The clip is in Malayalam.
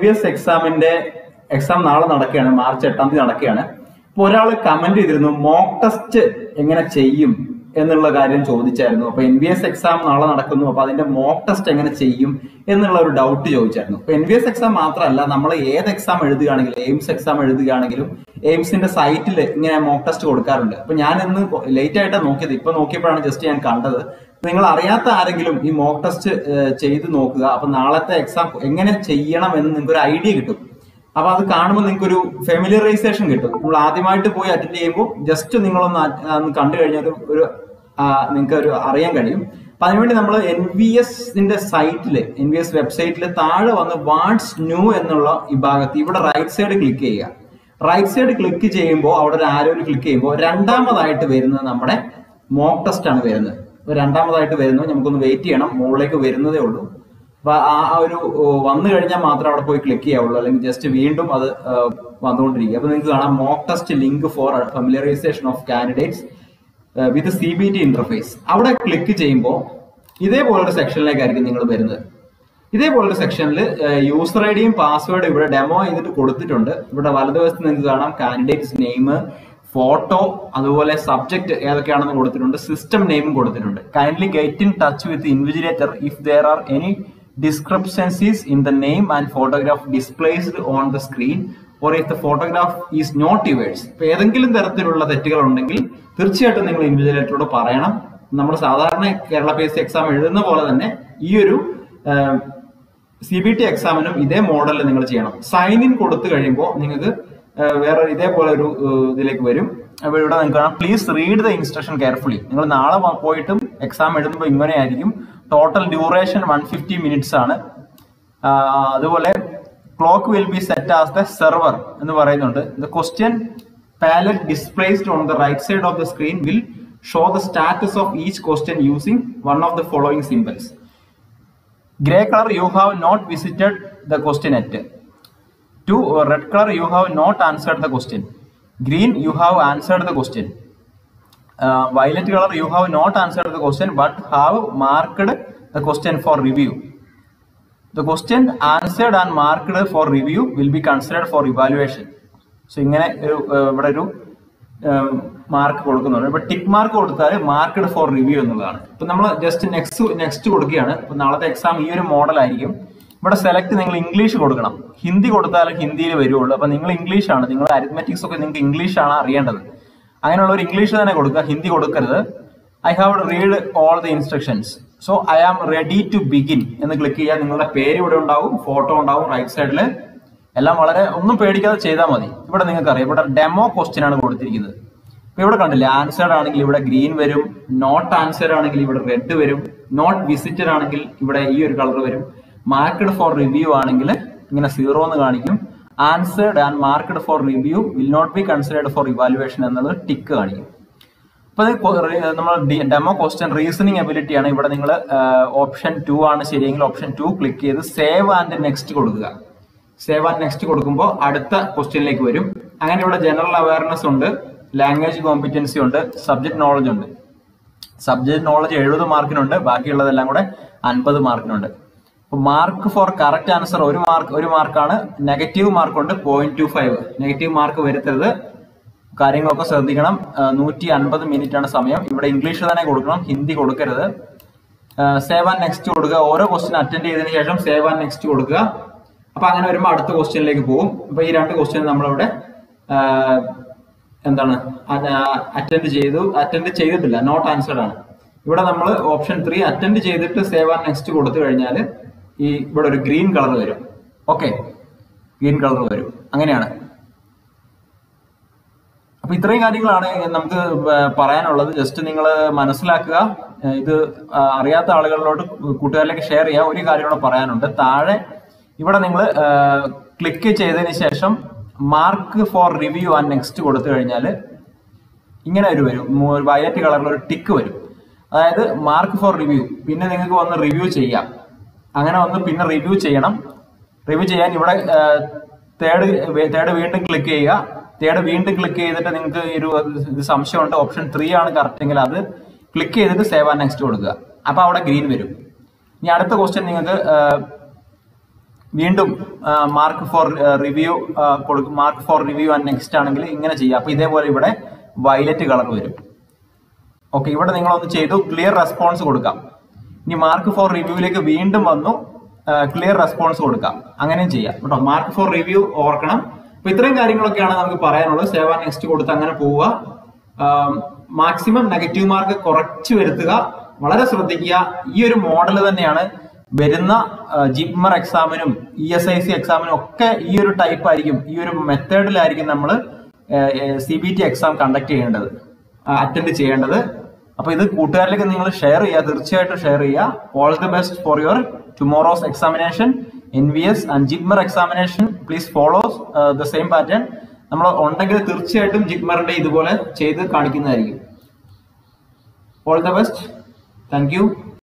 ബി എസ് എക്സാമിന്റെ എക്സാം നാളെ നടക്കുകയാണ് മാർച്ച് എട്ടാം തീയതി നടക്കുകയാണ്. അപ്പൊ ഒരാൾ കമന്റ് ചെയ്തിരുന്നു മോക്ക് ടെസ്റ്റ് എങ്ങനെ ചെയ്യും? എന്നുള്ള കാര്യം ചോദിച്ചായിരുന്നു. അപ്പൊ എൻ ബി എസ് എക്സാം നാളെ നടക്കുന്നു അപ്പൊ അതിന്റെ മോക്ക് ടെസ്റ്റ് എങ്ങനെ ചെയ്യും എന്നുള്ള ഒരു ഡൗട്ട് ചോദിച്ചായിരുന്നു. അപ്പൊ എൻ ബി എസ് എക്സാം മാത്രമല്ല നമ്മൾ ഏത് എക്സാം എഴുതുകയാണെങ്കിലും എയിംസ് എക്സാം എഴുതുകയാണെങ്കിലും എയിംസിന്റെ സൈറ്റിൽ ഇങ്ങനെ മോക്ക് ടെസ്റ്റ് കൊടുക്കാറുണ്ട്. അപ്പൊ ഞാൻ ഇന്ന് ലേറ്റ് ആയിട്ടാണ് നോക്കിയത്. ഇപ്പൊ നോക്കിയപ്പോഴാണ് ജസ്റ്റ് ഞാൻ കണ്ടത്. നിങ്ങൾ അറിയാത്ത ആരെങ്കിലും ഈ മോക്ക് ടെസ്റ്റ് ചെയ്ത് നോക്കുക. അപ്പൊ നാളത്തെ എക്സാം എങ്ങനെ ചെയ്യണം എന്ന് നിങ്ങൾക്ക് ഒരു ഐഡിയ കിട്ടും. അപ്പൊ അത് കാണുമ്പോൾ നിങ്ങൾക്ക് ഒരു ഫെമിലിയറൈസേഷൻ കിട്ടും. നമ്മൾ ആദ്യമായിട്ട് പോയി അറ്റൻഡ് ചെയ്യുമ്പോൾ ജസ്റ്റ് നിങ്ങളൊന്ന് കണ്ടു കഴിഞ്ഞാൽ ഒരു നിങ്ങൾക്ക് ഒരു അറിയാൻ കഴിയും. അപ്പൊ അതിനുവേണ്ടി നമ്മൾ എൻ വി എസിന്റെ സൈറ്റിൽ എൻ വി എസ് വെബ്സൈറ്റിൽ താഴെ വന്ന് വാട്സ് ന്യൂ എന്നുള്ള ഈ ഭാഗത്ത് ഇവിടെ റൈറ്റ് സൈഡ് ക്ലിക്ക് ചെയ്യുക. റൈറ്റ് സൈഡ് ക്ലിക്ക് ചെയ്യുമ്പോൾ അവിടെ ഒരു ആരോയിൽ ക്ലിക്ക് ചെയ്യുമ്പോൾ രണ്ടാമതായിട്ട് വരുന്നത് നമ്മുടെ മോക്ക് ടെസ്റ്റ് ആണ് വരുന്നത്. രണ്ടാമതായിട്ട് വരുന്നു. നമുക്കൊന്ന് വെയിറ്റ് ചെയ്യണം. മുകളിലേക്ക് വരുന്നതേ ഉള്ളൂ. അപ്പൊ ആ ഒരു വന്നു കഴിഞ്ഞാൽ മാത്രം അവിടെ പോയി ക്ലിക്ക് ചെയ്യാവുള്ളൂ. അല്ലെങ്കിൽ ജസ്റ്റ് വീണ്ടും അത് വന്നുകൊണ്ടിരിക്കുക വന്നുകൊണ്ടിരിക്കും. അപ്പൊ നിങ്ങൾക്ക് കാണാം mock test link for familiarisation of candidates with C B T interface അവിടെ ക്ലിക്ക് ചെയ്യുമ്പോൾ ഇതേപോലൊരു സെക്ഷനിലേക്കായിരിക്കും നിങ്ങൾ വരുന്നത്. ഇതേപോലൊരു സെക്ഷനിൽ യൂസർ ഐ ഡിയും പാസ്വേഡും ഇവിടെ ഡെമോ ചെയ്തിട്ട് കൊടുത്തിട്ടുണ്ട്. ഇവിടെ വലതുവശത്ത് നിങ്ങൾക്ക് കാണാം കാൻഡിഡേറ്റ്സ് നെയിം ഫോട്ടോ അതുപോലെ സബ്ജക്ട് ഏതൊക്കെയാണെന്ന് കൊടുത്തിട്ടുണ്ട്. സിസ്റ്റം നെയിമും കൊടുത്തിട്ടുണ്ട്. Kindly get in touch with invigilator if there are any discrepancies in the name and photograph displayed on the screen or if the photograph is not yours ഇപ്പൊ ഏതെങ്കിലും തരത്തിലുള്ള തെറ്റുകൾ ഉണ്ടെങ്കിൽ തീർച്ചയായിട്ടും നിങ്ങൾ ഇൻവിജിലേറ്ററോട് പറയണം. നമ്മൾ സാധാരണ Kerala P S C exam എഴുതുന്ന പോലെ തന്നെ ഈ ഒരു സി ബി ടി എക്സാമിനും ഇതേ മോഡലിൽ നിങ്ങൾ ചെയ്യണം. സൈൻ ഇൻ കൊടുത്തു കഴിയുമ്പോൾ നിങ്ങൾക്ക് വേറെ ഇതേപോലെ ഒരു ഇതിലേക്ക് വരും. അപ്പൊ ഇവിടെ നിങ്ങൾക്ക് കാണാം. Please read the instruction carefully നിങ്ങൾ നാളെ പോയിട്ടും എക്സാം എഴുതുമ്പോൾ ഇങ്ങനെയായിരിക്കും total duration one fifty minutes ആണ്. അതുപോലെ clock will be set as the server എന്ന് പറയുന്നുണ്ട്. The question palette displayed on the right side of the screen will show the status of each question using one of the following symbols grey colour you have not visited the question at to red colour you have not answered the question green you have answered the question violet colour you have not answered the question but have marked the question for review the question answered and marked for review will be considered for evaluation so ഇങ്ങനെ ഒരു ഏഹ്, ഇവിടെ ഒരു mark കൊടുക്കുന്നുണ്ട്. ഇപ്പൊ ടിക്ക് മാർക്ക് കൊടുത്താൽ മാർക്ക്ഡ് ഫോർ റിവ്യൂ എന്നുള്ളതാണ്. ഇപ്പൊ നമ്മൾ ജസ്റ്റ് നെക്സ്റ്റ് നെക്സ്റ്റ് കൊടുക്കുകയാണ്. ഇപ്പൊ നാളത്തെ എക്സാം ഈ ഒരു മോഡൽ ആയിരിക്കും. ഇവിടെ സെലക്ട് നിങ്ങൾ ഇംഗ്ലീഷ് കൊടുക്കണം. ഹിന്ദി കൊടുത്താൽ ഹിന്ദിയിൽ വരുള്ളൂ അപ്പൊ നിങ്ങൾ ഇംഗ്ലീഷ് ആണ്. നിങ്ങൾ അരിത്മെറ്റിക്സ് ഒക്കെ നിങ്ങൾക്ക് ഇംഗ്ലീഷ് ആണ് അറിയേണ്ടത്. അങ്ങനെയുള്ള ഒരു ഇംഗ്ലീഷ് തന്നെ കൊടുക്കുക. ഹിന്ദി കൊടുക്കരുത്. I have read all the instructions so I am ready to begin എന്ന് ക്ലിക്ക് ചെയ്യാൻ നിങ്ങളുടെ പേര് ഇവിടെ ഉണ്ടാവും ഫോട്ടോ ഉണ്ടാവും റൈറ്റ് സൈഡിൽ എല്ലാം വളരെ ഒന്നും പേടിക്കാതെ ചെയ്താൽ മതി. ഇവിടെ നിങ്ങൾക്ക് അറിയാം. ഇവിടെ ഡെമോ ക്വസ്റ്റ്യൻ ആണ് കൊടുത്തിരിക്കുന്നത്. ഇപ്പൊ ഇവിടെ കണ്ടില്ലേ? ആൻസേർഡ് ആണെങ്കിൽ ഇവിടെ ഗ്രീൻ വരും. നോട്ട് ആൻസേർഡ് ആണെങ്കിൽ ഇവിടെ റെഡ് വരും. നോട്ട് വിസിറ്റഡ് ആണെങ്കിൽ ഇവിടെ ഈ ഒരു കളർ വരും. മാർക്ക്ഡ് ഫോർ റിവ്യൂ ആണെങ്കിൽ ഇങ്ങനെ സീറോ എന്ന് കാണിക്കും. Answered and marked for review will not be considered for evaluation എന്നത് ടിക്ക് കാണിക്കും. അപ്പൊ നമ്മൾ ഡെമോ ക്വസ്റ്റ്യൻ റീസണിങ് എബിലിറ്റി ആണ്. ഇവിടെ നിങ്ങൾ ഓപ്ഷൻ ടു ആണ് ശരിയെങ്കിൽ ഓപ്ഷൻ ടു ക്ലിക്ക് ചെയ്ത് സേവ് ആൻഡ് നെക്സ്റ്റ് കൊടുക്കുക. സേവ് ആൻഡ് നെക്സ്റ്റ് കൊടുക്കുമ്പോൾ അടുത്ത ക്വസ്റ്റ്യനിലേക്ക് വരും. അങ്ങനെ ഇവിടെ ജനറൽ അവയർനെസ് ഉണ്ട് ലാംഗ്വേജ് കോമ്പിറ്റൻസി ഉണ്ട് സബ്ജക്ട് നോളജ് ഉണ്ട്. സബ്ജക്ട് നോളജ് എഴുപത് മാർക്കിനുണ്ട് ബാക്കിയുള്ളതെല്ലാം കൂടെ അൻപത് മാർക്കിനുണ്ട്. അപ്പോൾ മാർക്ക് ഫോർ കറക്റ്റ് ആൻസർ ഒരു മാർക്ക് ഒരു മാർക്കാണ്. നെഗറ്റീവ് മാർക്കുണ്ട് point two five negative mark വരുത്തരുത്. കാര്യങ്ങളൊക്കെ ശ്രദ്ധിക്കണം. നൂറ്റി അൻപത് മിനിറ്റ് ആണ് സമയം. ഇവിടെ ഇംഗ്ലീഷ് തന്നെ കൊടുക്കണം ഹിന്ദി കൊടുക്കരുത്. സേവ് ആൻഡ് നെക്സ്റ്റ് കൊടുക്കുക. ഓരോ ക്വസ്റ്റ്യൻ അറ്റൻഡ് ചെയ്തതിനു ശേഷം സേവ് ആൻഡ് നെക്സ്റ്റ് കൊടുക്കുക. അപ്പൊ അങ്ങനെ വരുമ്പോൾ അടുത്ത ക്വസ്റ്റ്യനിലേക്ക് പോകും. അപ്പൊ ഈ രണ്ട് ക്വസ്റ്റ്യൻ നമ്മളവിടെ എന്താണ് അറ്റൻഡ് ചെയ്തു. അറ്റൻഡ് ചെയ്തിട്ടില്ല നോട്ട് ആൻസർഡ് ആണ്. ഇവിടെ നമ്മൾ ഓപ്ഷൻ ത്രീ അറ്റൻഡ് ചെയ്തിട്ട് സേവ് ആൻഡ് നെക്സ്റ്റ് കൊടുത്തു കഴിഞ്ഞാൽ ഈ ഇവിടെ ഒരു ഗ്രീൻ കളർ വരും. ഓക്കെ ഗ്രീൻ കളർ വരും. അങ്ങനെയാണ്. അപ്പൊ ഇത്രയും കാര്യങ്ങളാണ് നമുക്ക് പറയാനുള്ളത്. ജസ്റ്റ് നിങ്ങൾ മനസ്സിലാക്കുക. ഇത് അറിയാത്ത ആളുകളിലോട്ട് കൂട്ടുകാരിലേക്ക് ഷെയർ ചെയ്യുക ഒരു കാര്യം കൂടെ പറയാനുണ്ട്. താഴെ ഇവിടെ നിങ്ങൾ ക്ലിക്ക് ചെയ്തതിന് ശേഷം mark for review and next കൊടുത്തു കഴിഞ്ഞാൽ ഇങ്ങനെ ഒരു വരും. വയലറ്റ് കളറിൽ ഒരു ടിക്ക് വരും. അതായത് മാർക്ക് ഫോർ റിവ്യൂ പിന്നെ നിങ്ങൾക്ക് വന്ന് റിവ്യൂ ചെയ്യാം. അങ്ങനെ വന്ന് പിന്നെ റിവ്യൂ ചെയ്യണം. റിവ്യൂ ചെയ്യാൻ ഇവിടെ തേർഡ് തേർഡ് വീണ്ടും ക്ലിക്ക് ചെയ്യുക. തേർഡ് വീണ്ടും ക്ലിക്ക് ചെയ്തിട്ട് നിങ്ങൾക്ക് ഒരു സംശയമുണ്ട്. ഓപ്ഷൻ ത്രീ ആണ് കറക്റ്റ് എങ്കിൽ അത് ക്ലിക്ക് ചെയ്തിട്ട് സേവ് ആൻഡ് നെക്സ്റ്റ് കൊടുക്കുക. അപ്പോൾ അവിടെ ഗ്രീൻ വരും. ഇനി അടുത്ത ക്വസ്റ്റ്യൻ നിങ്ങൾക്ക് വീണ്ടും മാർക്ക് ഫോർ റിവ്യൂ കൊടുക്കും. Mark for review and next ആണെങ്കിൽ ഇങ്ങനെ ചെയ്യാം. അപ്പൊ ഇതേപോലെ ഇവിടെ വയലറ്റ് കളർ വരും. ഓക്കെ ഇവിടെ നിങ്ങൾ ഒന്ന് ചെയ്തു. ക്ലിയർ റെസ്പോൺസ് കൊടുക്കാം. ഇനി മാർക്ക് ഫോർ റിവ്യൂവിലേക്ക് വീണ്ടും വന്നു. ക്ലിയർ റെസ്പോൺസ് കൊടുക്കാം. അങ്ങനെയും ചെയ്യാം. കേട്ടോ. മാർക്ക് ഫോർ റിവ്യൂ ഓർക്കണം. അപ്പൊ ഇത്രയും കാര്യങ്ങളൊക്കെയാണ് നമുക്ക് പറയാനുള്ളത്. സേവ നെക്സ്റ്റ് കൊടുത്ത് അങ്ങനെ പോവുക. മാക്സിമം നെഗറ്റീവ് മാർക്ക് കുറച്ച് വരുത്തുക. വളരെ ശ്രദ്ധിക്കുക. ഈ ഒരു മോഡൽ തന്നെയാണ് വരുന്ന ജിമ്മർ എക്സാമിനും ഇ എസ് ഐ സി എക്സാമിനും ഒക്കെ ഈ ഒരു ടൈപ്പ് ആയിരിക്കും ഈ ഒരു മെത്തേഡിലായിരിക്കും നമ്മൾ C B T exam conduct ചെയ്യേണ്ടത് അറ്റൻഡ് ചെയ്യേണ്ടത്. അപ്പൊ ഇത് കൂട്ടുകാരിലേക്ക് നിങ്ങൾ ഷെയർ ചെയ്യുക തീർച്ചയായിട്ടും ഷെയർ ചെയ്യുക. All the best for your tomorrow's examination N V S and JIPMER examination please follow the same pattern നമ്മൾ ഉണ്ടെങ്കിൽ തീർച്ചയായിട്ടും ജിഗ്മറിന്റെ ഇതുപോലെ ചെയ്ത് കാണിക്കുന്നതായിരിക്കും. All the best thank you